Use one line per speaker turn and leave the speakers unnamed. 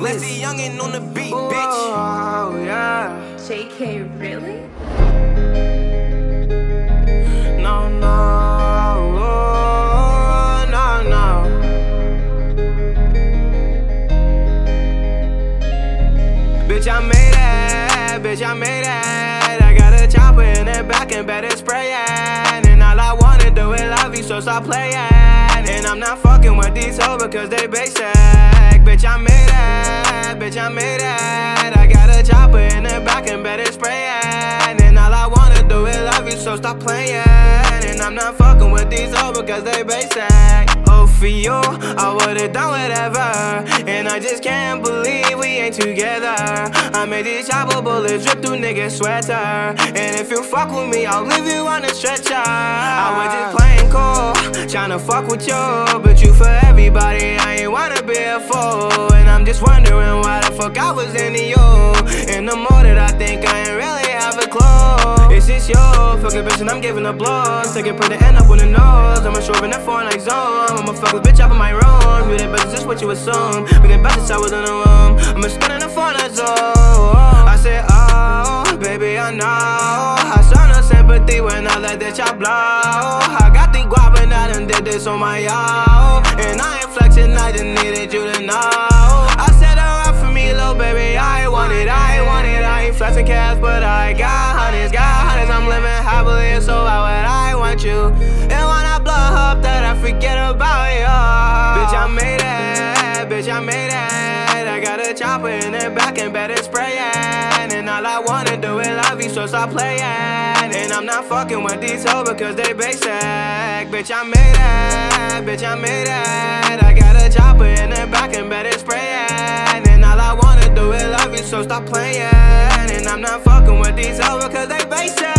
Westy Youngin on the beat, bitch.
Oh, yeah.
JK, really?
No, no, no, no. Bitch, I made it, bitch, I made it. I got a chopper in the back and better spray it. And all I wanna do is love you, so stop playing. And I'm not fucking with these hoes because they basic. Bitch, I made it, bitch, I made it. I got a chopper in the back and better spray it. And all I wanna do is love you, so stop playing. And I'm not fucking with these hoes because they basic. Oh, for you, I would've done whatever. And I just can't believe we ain't together. I made these chopper bullets drip through niggas' sweater. And if you fuck with me, I'll leave you on a stretcher. I was just tryna fuck with you. But you for everybody, I ain't wanna be a fool. And I'm just wondering why the fuck I was into you. And the more that I think, I ain't really have a clue. It's just you, fuck a bitch, and I'm giving a. Take it, put the end up on the nose. I'm a short in that foreign like zone. I'ma fuck with bitch up in my room. You did best, just what you assume. We did best, I was in the room. I'm a skin in the phone zone. I said, oh, baby, I know. I saw no sympathy when I let that chop blow. I this on my yo. And I ain't flexing, I just needed you to know. I said, alright for me, little baby. I want it, I want it. I ain't flexing cash, but I got hundreds, got hundreds. I'm living happily, so why would I want you? And when I blow up, that I forget about you. Bitch, I made it, bitch, I made it. I got a chopper in the back and better spray it. And all I wanna do is love you, so stop playing. And I'm not fucking with these hoes because they basic. Bitch, I made it, bitch, I made it. I got a chopper in the back and better spray it. And all I wanna do is love you, so stop playing. And I'm not fucking with these hoes because they basic.